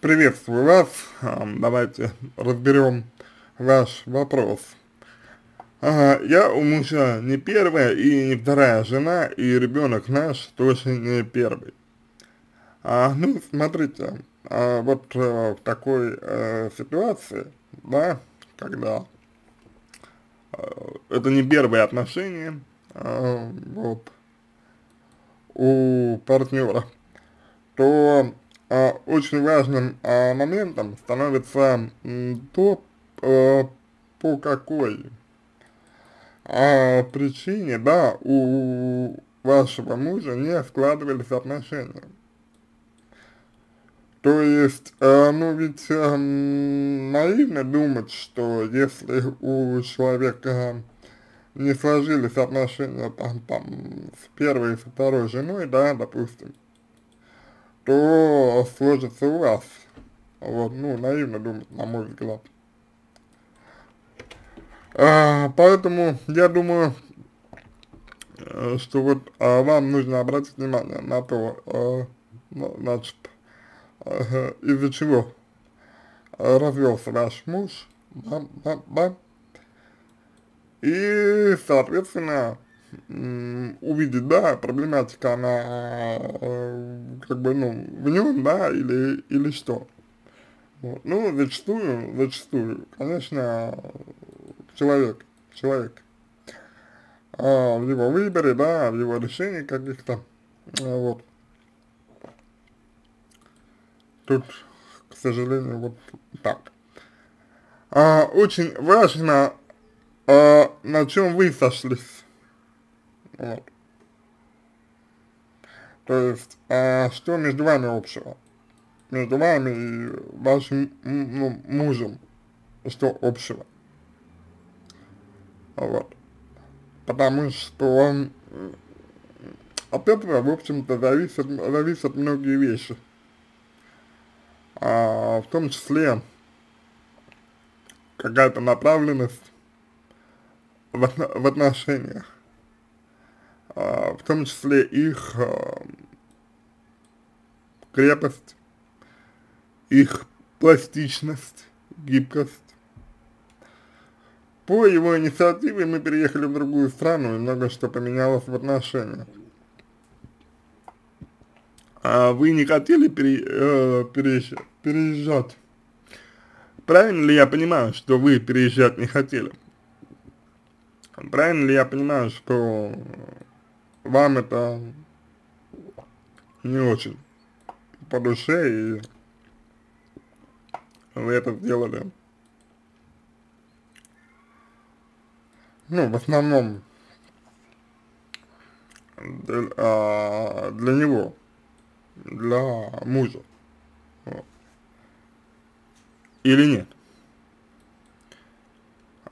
Приветствую вас. Давайте разберем ваш вопрос. Я у мужа не первая и не вторая жена, и ребенок наш тоже не первый. А, ну, смотрите, а, вот а, в такой а, ситуации, да, когда а, это не первые отношения, а, вот, у партнера, то а, очень важным а, моментом становится то, а, по какой а, причине, да, у вашего мужа не складывались отношения. То есть, э, ну ведь э, наивно думать, что если у человека не сложились отношения там, там с первой и со второй женой, да, допустим, то сложится у вас. Вот, ну, наивно думать, на мой взгляд. А, поэтому я думаю, э, что вот а, вам нужно обратить внимание на то, а, значит, а, из-за чего развелся ваш муж, да, да, да, и, соответственно, увидеть, да, проблематика, она, как бы, ну, в нем, да, или, или что. Вот. Ну, зачастую, зачастую, конечно, человек, человек, а, в его выборе, да, в его решении каких-то, вот. Тут, к сожалению, вот так. А, очень важно, а, на чем вы сошлись. Вот. То есть, а, что между вами общего? Между вами и вашим ну, мужем, что общего? Вот. Потому что он от этого, в общем-то, зависят, зависят многие вещи. А, в том числе какая-то направленность в, в отношениях, в том числе их а, крепость, их пластичность, гибкость, по его инициативе мы переехали в другую страну, и много что поменялось в отношениях. А вы не хотели пере, э, переезжать, переезжать? Правильно ли я понимаю, что вы переезжать не хотели? Правильно ли я понимаю, что вам это не очень по душе, и вы это сделали ну, в основном для, а, для него, для мужа. Вот. Или нет.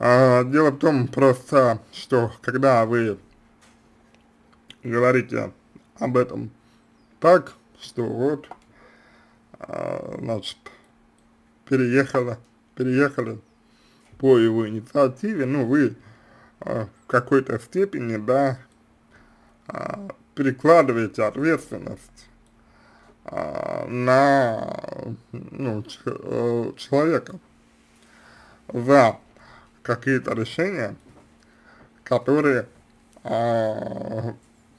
А, дело в том просто, что когда вы говорите об этом так, что вот, а, значит, переехала, переехали по его инициативе, ну, вы Э, в какой-то степени, да, э, перекладываете ответственность э, на ну, человека за какие-то решения, которые,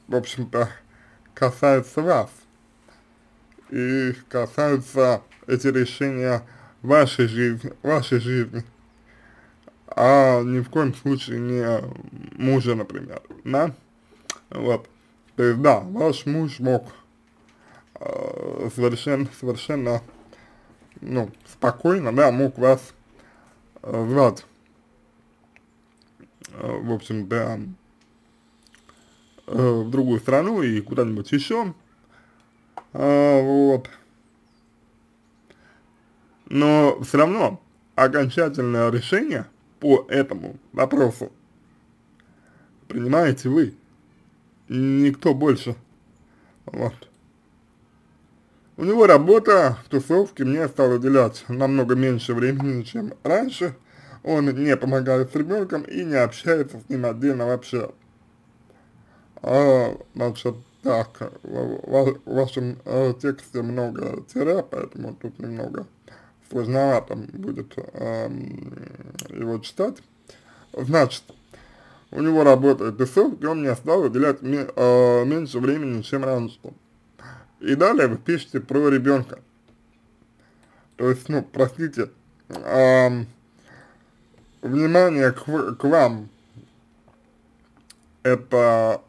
в общем-то, касаются вас. И касаются эти решения вашей жизни, вашей жизни. А ни в коем случае не мужа, например, да, вот, то есть, да, ваш муж мог э, совершенно, совершенно, ну, спокойно, да, мог вас э, звать, э, в общем-то, э, в другую страну и куда-нибудь еще, э, вот, но все равно окончательное решение – по этому вопросу принимаете вы, никто больше, вот. У него работа, тусовки мне стал уделять намного меньше времени, чем раньше, он не помогает с ребенком и не общается с ним отдельно вообще. А, значит, Так, в, в вашем э, тексте много тире, поэтому тут немного сложновато будет э, его читать. Значит, у него работает ИСО, и он мне стал уделять ми, э, меньше времени, чем раньше. И далее вы пишете про ребенка. То есть, ну, простите, э, внимание к, к вам, это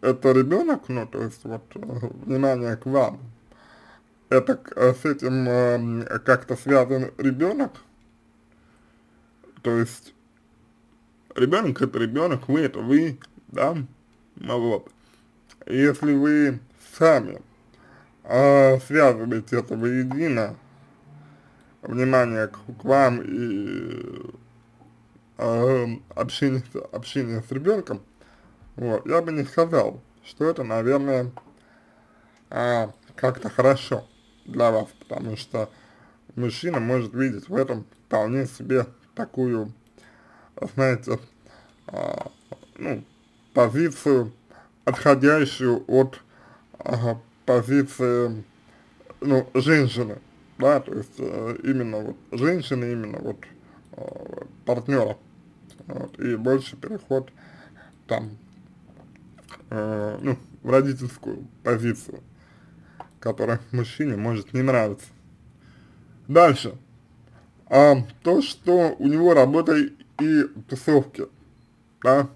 это ребенок, ну, то есть вот внимание к вам, это э, с этим э, как-то связан ребенок, то есть ребенок это ребенок, вы это вы, да, ну вот. Если вы сами э, связываете это воедино, внимание к, к вам и э, общение, общение с ребенком, вот, я бы не сказал, что это, наверное, а, как-то хорошо для вас, потому что мужчина может видеть в этом вполне себе такую, знаете, а, ну, позицию, отходящую от а, позиции, ну, женщины, да, то есть а, именно вот женщины, именно вот а, партнера, вот, и больше переход там э, ну, в родительскую позицию, которая мужчине может не нравиться. Дальше. А, то, что у него работа и тусовки, да,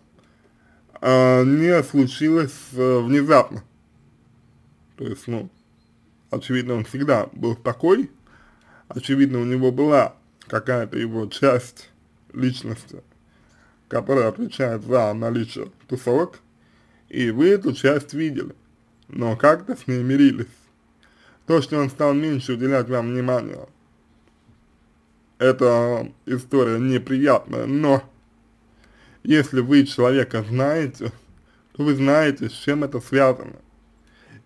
а, не случилось а, внезапно. То есть, ну, очевидно, он всегда был такой, очевидно, у него была какая-то его часть личности, которая отвечает за наличие тусовок, и вы эту часть видели, но как-то с ней мирились. То, что он стал меньше уделять вам внимания, это история неприятная, но если вы человека знаете, то вы знаете, с чем это связано.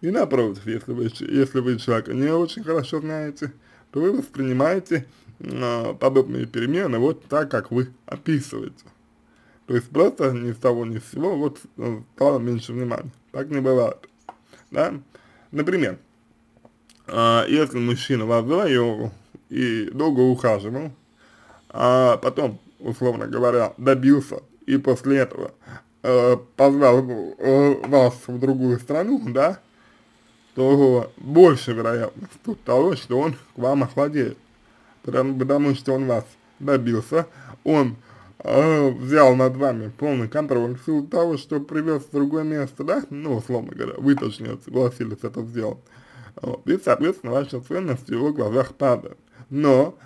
И напротив, если вы, если вы человека не очень хорошо знаете, то вы воспринимаете э, подобные перемены вот так, как вы описываете. То есть просто ни с того ни с сего вот э, стало меньше внимания. Так не бывает. Да? Например, э, если мужчина вас завоевывал и долго ухаживал, а потом, условно говоря, добился и после этого э, позвал э, вас в другую страну, да, то больше вероятность того, что он к вам охладеет. Потому, потому что он вас добился, он э, взял над вами полный контроль в силу того, что привез в другое место, да, ну, условно говоря, вы точнее согласились это сделать, вот, и, соответственно, ваша ценность в его глазах падает. Но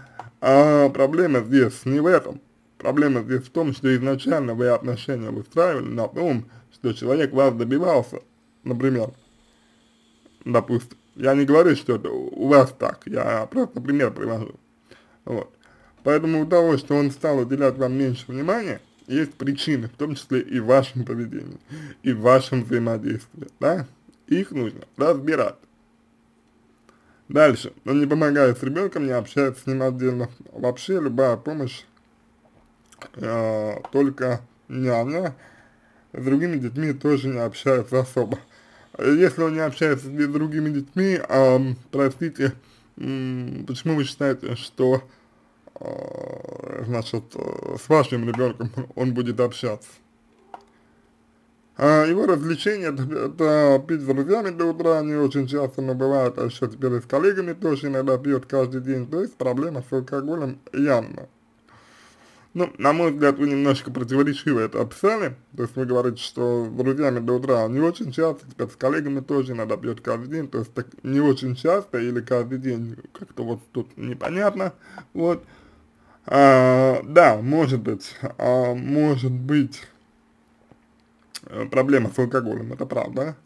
э, проблема здесь не в этом, проблема здесь в том, что изначально вы отношения выстраивали на том, что человек вас добивался, например, допустим, я не говорю, что это у вас так, я просто пример привожу, вот. Поэтому у того, что он стал уделять вам меньше внимания, есть причины, в том числе и в вашем поведении, и в вашем взаимодействии, да? Их нужно разбирать. Дальше. Он не помогает с ребенком, не общается с ним отдельно. Вообще любая помощь, э, только няня, с другими детьми тоже не общается особо. Если он не общается с другими детьми, э, простите, э, почему вы считаете, что значит, э, с вашим ребенком он будет общаться. А его развлечения это, это пить с друзьями до утра не очень часто, но бывает, а еще теперь и с коллегами тоже иногда пьет каждый день, то есть проблема с алкоголем явно. Ну, на мой взгляд, вы немножко противоречиво это описали, то есть вы говорите, что с друзьями до утра не очень часто, теперь с коллегами тоже иногда пьет каждый день, то есть так не очень часто или каждый день, как-то вот тут непонятно, вот. А, да, может быть, а, может быть э, проблема с алкоголем, это правда,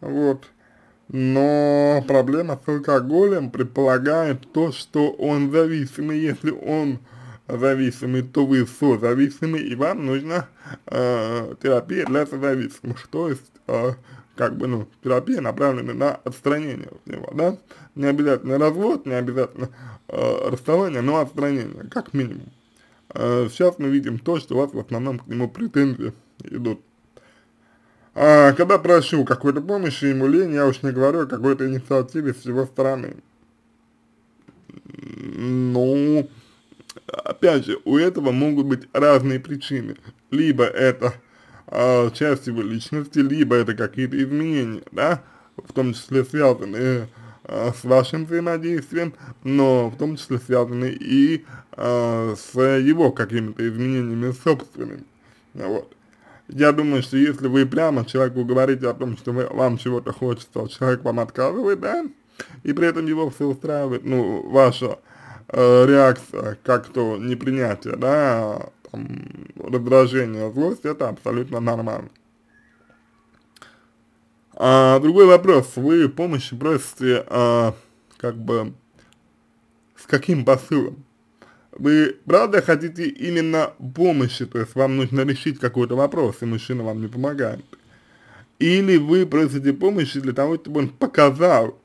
вот, но проблема с алкоголем предполагает то, что он зависимый, если он зависимый, то вы созависимы, и вам нужна э, терапия для созависимых, то есть э, как бы, ну, терапия направлена на отстранение от него, да, не обязательно развод, не обязательно э, расставание, но отстранение, как минимум. Э, сейчас мы видим то, что у вас в основном к нему претензии идут. А, когда прошу какой-то помощи, ему лень, я уж не говорю о какой-то инициативе с его стороны. Ну, опять же, у этого могут быть разные причины. Либо это э, часть его личности, либо это какие-то изменения, да, в том числе связанные с вашим взаимодействием, но в том числе связанные и э, с его какими-то изменениями собственными. Вот. Я думаю, что если вы прямо человеку говорите о том, что вы, вам чего-то хочется, а человек вам отказывает, да, и при этом его все устраивает, ну, ваша э, реакция, как то непринятие, да, там, раздражение, злость, это абсолютно нормально. А, другой вопрос, вы помощи просите, а, как бы, с каким посылом? Вы правда хотите именно помощи, то есть вам нужно решить какой-то вопрос, и мужчина вам не помогает? Или вы просите помощи для того, чтобы он показал,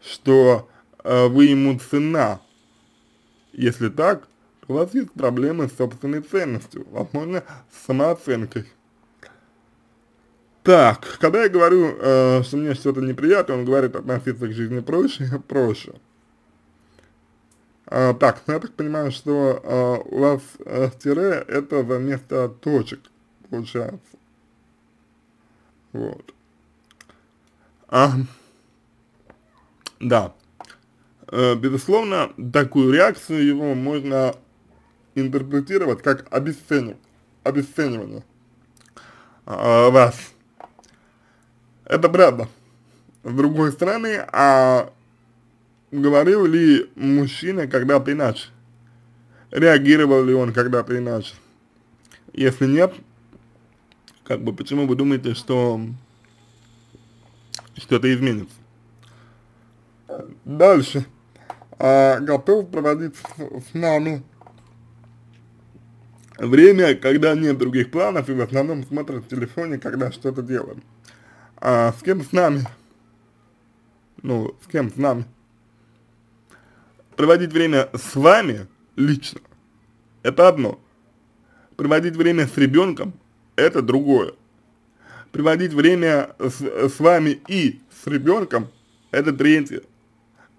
что э, вы ему цена? Если так, то у вас есть проблемы с собственной ценностью, возможно, с самооценкой. Так, когда я говорю, э, что мне что-то неприятно, он говорит относиться к жизни проще, проще. А, так, ну я так понимаю, что а, у вас а, тире это за место точек, получается. Вот. А, да. А, безусловно, такую реакцию его можно интерпретировать как обесценивание, обесценивание а, вас. Это правда. С другой стороны, а говорил ли мужчина когда-то иначе? Реагировал ли он когда-то иначе? Если нет, как бы почему вы думаете, что что-то изменится? Дальше. А, готов проводить с, нами время, когда нет других планов и в основном смотрит в телефоне, когда что-то делаем. А с кем с нами? Ну, с кем с нами? проводить время с вами лично, это одно. Проводить время с ребенком, это другое. Проводить время с, с вами и с ребенком, это третье.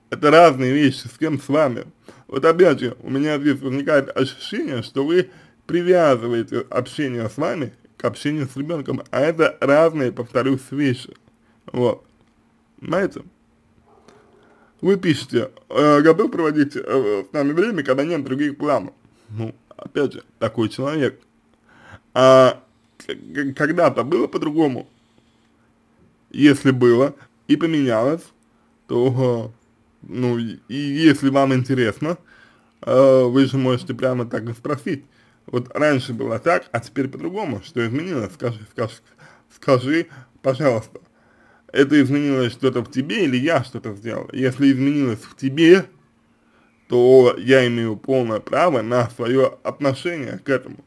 Это разные вещи, с кем с вами. Вот опять же, у меня здесь возникает ощущение, что вы привязываете общение с вами к общению с ребенком, а это разные, повторюсь, вещи. Вот. Понимаете? Вы пишете, э, готов проводить э, с нами время, когда нет других планов. Ну, опять же, такой человек. А когда-то было по-другому. Если было и поменялось, то, ну, и если вам интересно, э, вы же можете прямо так и спросить. Вот раньше было так, а теперь по-другому. Что изменилось? Скажи, скажи, скажи, пожалуйста это изменилось что-то в тебе или я что-то сделал. Если изменилось в тебе, то я имею полное право на свое отношение к этому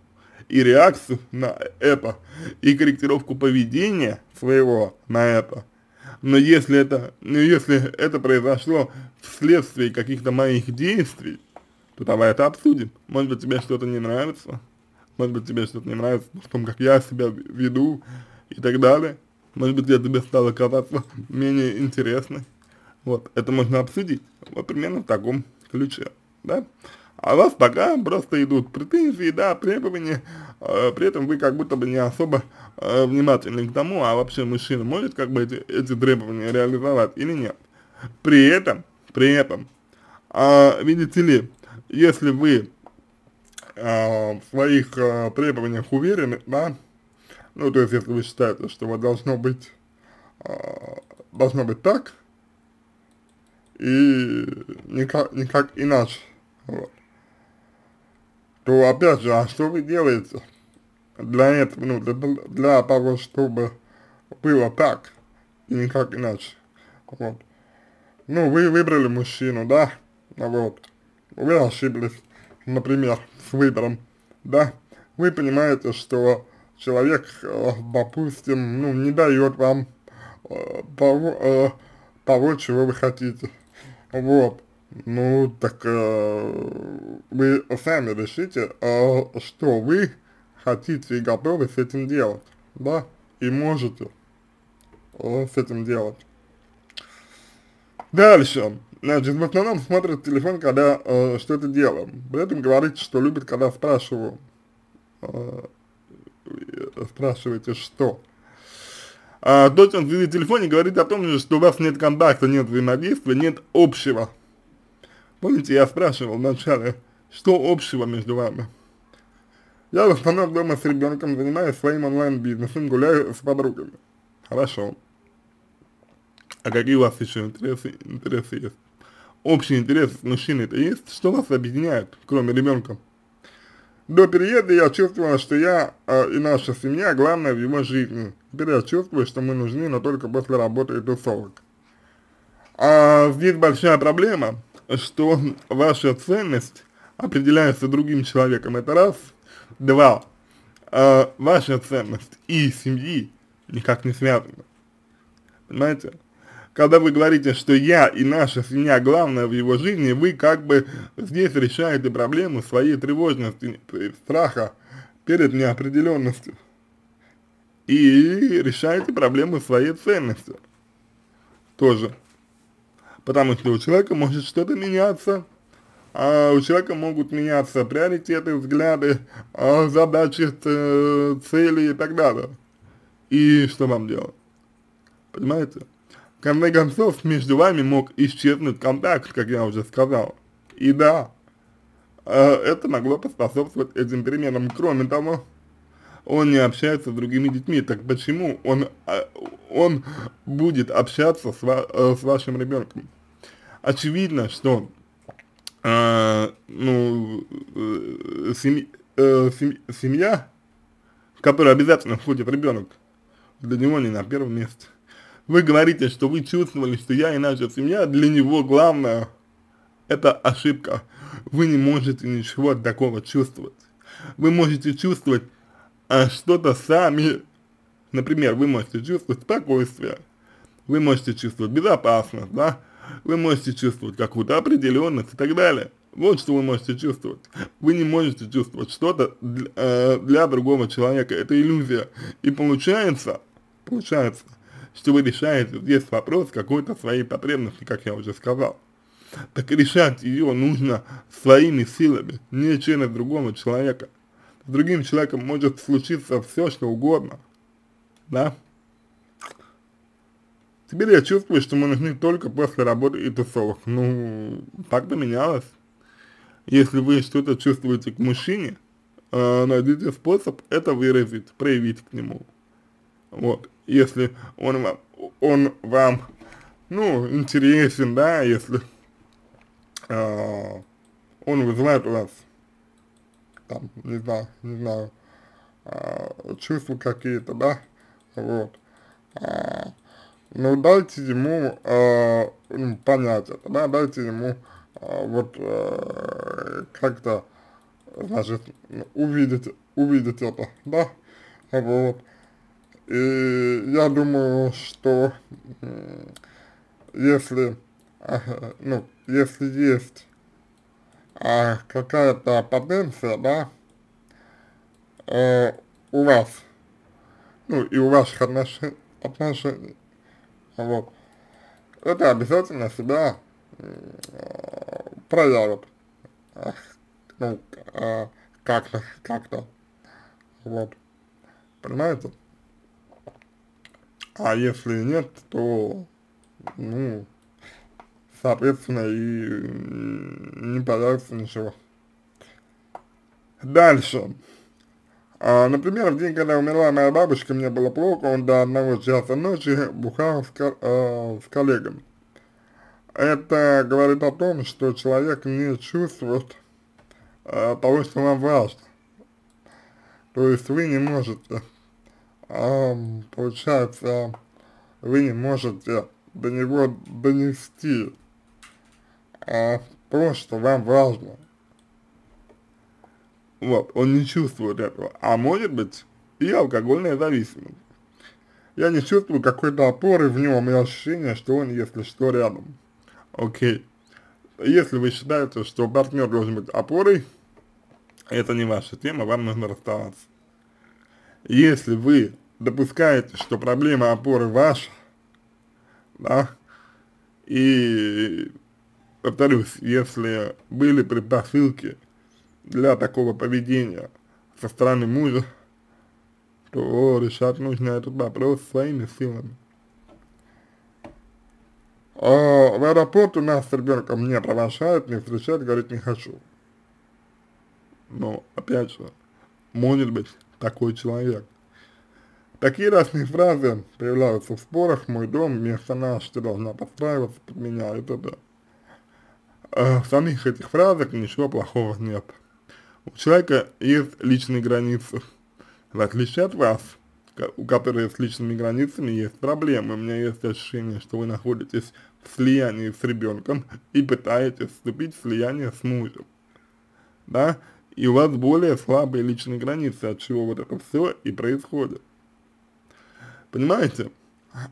и реакцию на это, и корректировку поведения своего на это. Но если это, но если это произошло вследствие каких-то моих действий, то давай это обсудим. Может быть тебе что-то не нравится, может быть тебе что-то не нравится в том, как я себя веду и так далее может быть, я тебе стала казаться менее интересной. Вот, это можно обсудить, вот примерно в таком ключе, да. А у вас пока просто идут претензии, да, требования, э, при этом вы как будто бы не особо э, внимательны к тому, а вообще мужчина может как бы эти, эти требования реализовать или нет. При этом, при этом, э, видите ли, если вы э, в своих э, требованиях уверены, да, ну, то есть, если вы считаете, что вот должно быть, э, должно быть так, и никак, никак иначе, вот, то, опять же, а что вы делаете для этого, ну, для, для того, чтобы было так, и никак иначе, вот. Ну, вы выбрали мужчину, да, вот, вы ошиблись, например, с выбором, да, вы понимаете, что человек, э, допустим, ну, не дает вам э, того, э, того, чего вы хотите. Вот. Ну, так вы сами решите, что вы хотите и готовы с этим делать, да? и можете с этим делать. Дальше. Значит, в основном смотрит телефон, когда э, что-то делаем. При этом говорите, что любит, когда спрашиваю. Э, спрашиваете, что. А, то, что он сидит в телефоне, говорит о том, что у вас нет контакта, нет взаимодействия, нет общего. Помните, я спрашивал вначале, что общего между вами? Я в основном дома с ребенком занимаюсь своим онлайн-бизнесом, гуляю с подругами. Хорошо. А какие у вас еще интересы, интересы есть? Общий интерес с мужчиной-то есть? Что вас объединяет, кроме ребенка? До переезда я чувствовала, что я э, и наша семья главное в его жизни. Теперь я чувствую, что мы нужны, но только после работы и тусовок. А здесь большая проблема, что ваша ценность определяется другим человеком. Это раз. Два. А ваша ценность и семьи никак не связаны. Понимаете? Когда вы говорите, что я и наша семья главное в его жизни, вы как бы здесь решаете проблему своей тревожности, страха перед неопределенностью. И решаете проблему своей ценности. Тоже. Потому что у человека может что-то меняться, а у человека могут меняться приоритеты, взгляды, а задачи, цели и так далее. И что вам делать? Понимаете? В конце концов, между вами мог исчезнуть контакт, как я уже сказал. И да, э, это могло поспособствовать этим переменам. Кроме того, он не общается с другими детьми, так почему он, э, он будет общаться с, ва, э, с вашим ребенком? Очевидно, что э, ну, семь, э, семь, семья, в которой обязательно входит ребенок, для него не на первом месте. Вы говорите, что вы чувствовали, что я и наша семья, для него главное, это ошибка. Вы не можете ничего такого чувствовать. Вы можете чувствовать а, что-то сами. Например, вы можете чувствовать спокойствие, вы можете чувствовать безопасность, да, вы можете чувствовать какую-то определенность и так далее. Вот что вы можете чувствовать. Вы не можете чувствовать что-то для, э, для другого человека. Это иллюзия. И получается, получается, что вы решаете здесь вопрос какой-то своей потребности, как я уже сказал. Так решать ее нужно своими силами, не через другого человека. С другим человеком может случиться все, что угодно. Да? Теперь я чувствую, что мы нужны только после работы и тусовок. Ну, так поменялось. Если вы что-то чувствуете к мужчине, э, найдите способ это выразить, проявить к нему. Вот, если он вам, он вам, ну, интересен, да, если э, он вызывает у вас, там, не знаю, не знаю, э, чувства какие-то, да, вот, э, ну, дайте ему э, понять это, да, дайте ему э, вот э, как-то, значит, увидеть, увидеть это, да, вот, и я думаю, что если, ну, если есть а, какая-то потенция, да, э, у вас, ну, и у ваших отношений, отношений вот, это обязательно себя э, проявит, ну, э, как-то, как-то, вот, понимаете? А если нет, то, ну, соответственно, и не появится ничего. Дальше. А, например, в день, когда умерла моя бабушка, мне было плохо, он до одного часа ночи бухал с, э, с коллегами. Это говорит о том, что человек не чувствует э, того, что вам важно. То есть вы не можете получается, вы не можете до него донести а, то, что вам важно. Вот, он не чувствует этого. А может быть и алкогольная зависимость. Я не чувствую какой-то опоры в нем и ощущения, что он, если что, рядом. Окей. Если вы считаете, что партнер должен быть опорой, это не ваша тема, вам нужно расставаться. Если вы допускаете, что проблема опоры ваша, да, и, повторюсь, если были предпосылки для такого поведения со стороны мужа, то решать нужно этот вопрос своими силами. А в аэропорт у нас с ребенком не провожают, не встречают, говорит, не хочу. Но, опять же, может быть такой человек. Такие разные фразы появляются в спорах, мой дом, вместо нас, что должна подстраиваться под меня и т.д. А в самих этих фразах ничего плохого нет. У человека есть личные границы, в отличие от вас, у которых с личными границами есть проблемы. У меня есть ощущение, что вы находитесь в слиянии с ребенком и пытаетесь вступить в слияние с мужем. Да? И у вас более слабые личные границы, от чего вот это все и происходит. Понимаете?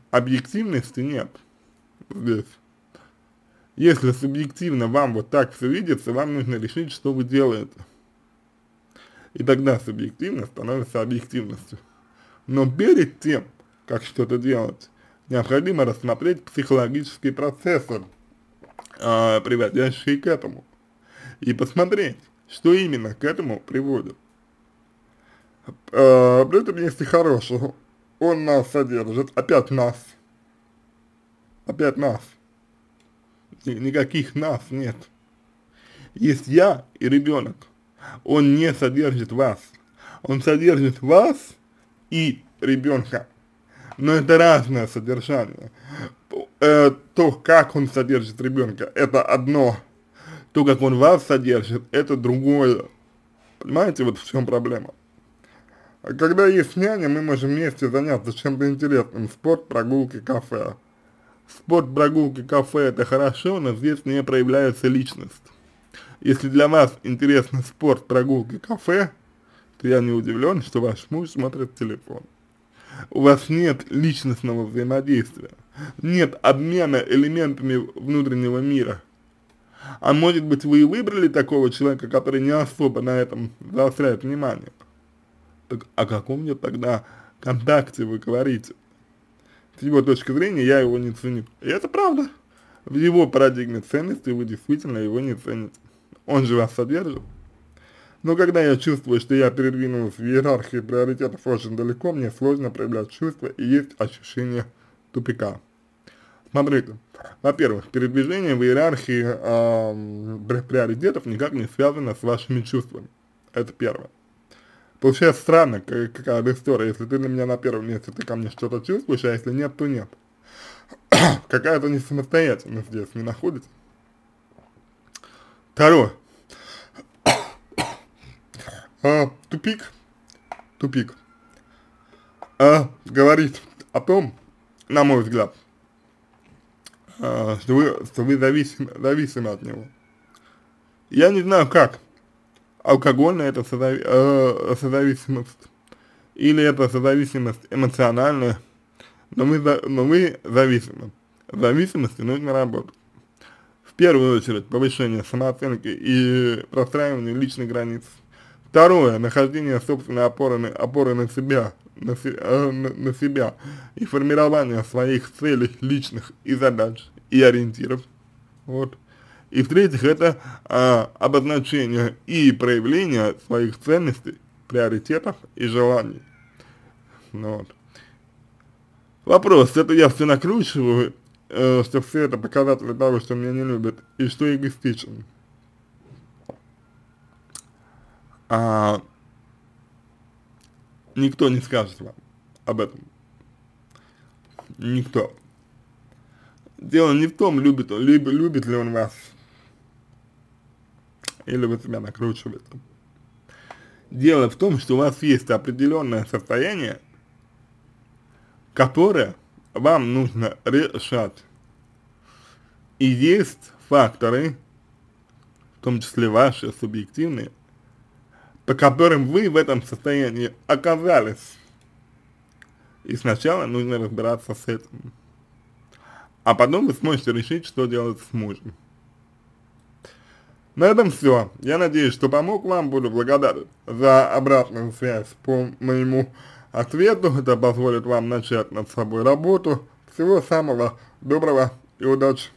Объективности нет здесь. Если субъективно вам вот так все видится, вам нужно решить, что вы делаете. И тогда субъективность становится объективностью. Но перед тем, как что-то делать, необходимо рассмотреть психологические процессы, э, приводящие к этому, и посмотреть, что именно к этому приводит. Э, при этом есть и он нас содержит, опять нас, опять нас, никаких нас нет. Есть я и ребенок, он не содержит вас, он содержит вас и ребенка. Но это разное содержание. Э, то, как он содержит ребенка, это одно. То, как он вас содержит, это другое. Понимаете, вот в чем проблема? Когда есть няня, мы можем вместе заняться чем-то интересным. Спорт, прогулки, кафе. Спорт, прогулки, кафе это хорошо, но здесь не проявляется личность. Если для вас интересно спорт, прогулки, кафе, то я не удивлен, что ваш муж смотрит телефон. У вас нет личностного взаимодействия, нет обмена элементами внутреннего мира. А может быть вы и выбрали такого человека, который не особо на этом заостряет внимание. Так о каком мне тогда контакте вы говорите? С его точки зрения я его не ценю. И это правда. В его парадигме ценности вы действительно его не цените. Он же вас содержит. Но когда я чувствую, что я передвинулся в иерархии приоритетов очень далеко, мне сложно проявлять чувства и есть ощущение тупика. Смотрите, во-первых, передвижение в иерархии э, приоритетов никак не связано с вашими чувствами. Это первое. Получается странно, какая история, если ты для меня на первом месте, ты ко мне что-то чувствуешь, а если нет, то нет. Какая-то не самостоятельность здесь не находится. Второе а, тупик, тупик, а, говорит о том, на мой взгляд, а, что вы, что вы зависимы, зависимы от него. Я не знаю как, алкогольная это созави, э, созависимость, или это созависимость эмоциональная, но мы, но мы зависимы. Зависимости нужно работать. В первую очередь повышение самооценки и простраивание личных границ. Второе, нахождение собственной опоры, на, опоры на себя, на, э, на, на себя и формирование своих целей личных и задач и ориентиров. Вот. И в-третьих, это а, обозначение и проявление своих ценностей, приоритетов и желаний. Ну вот. Вопрос, это я все накручиваю, э, что все это показатели того, что меня не любят, и что эгоистичен. а, никто не скажет вам об этом. Никто. Дело не в том, любит он, любит, любит ли он вас, или вы себя накручиваете. Дело в том, что у вас есть определенное состояние, которое вам нужно решать. И есть факторы, в том числе ваши субъективные, по которым вы в этом состоянии оказались. И сначала нужно разбираться с этим. А потом вы сможете решить, что делать с мужем. На этом все. Я надеюсь, что помог вам. Буду благодарен за обратную связь по моему ответу, это позволит вам начать над собой работу. Всего самого доброго и удачи!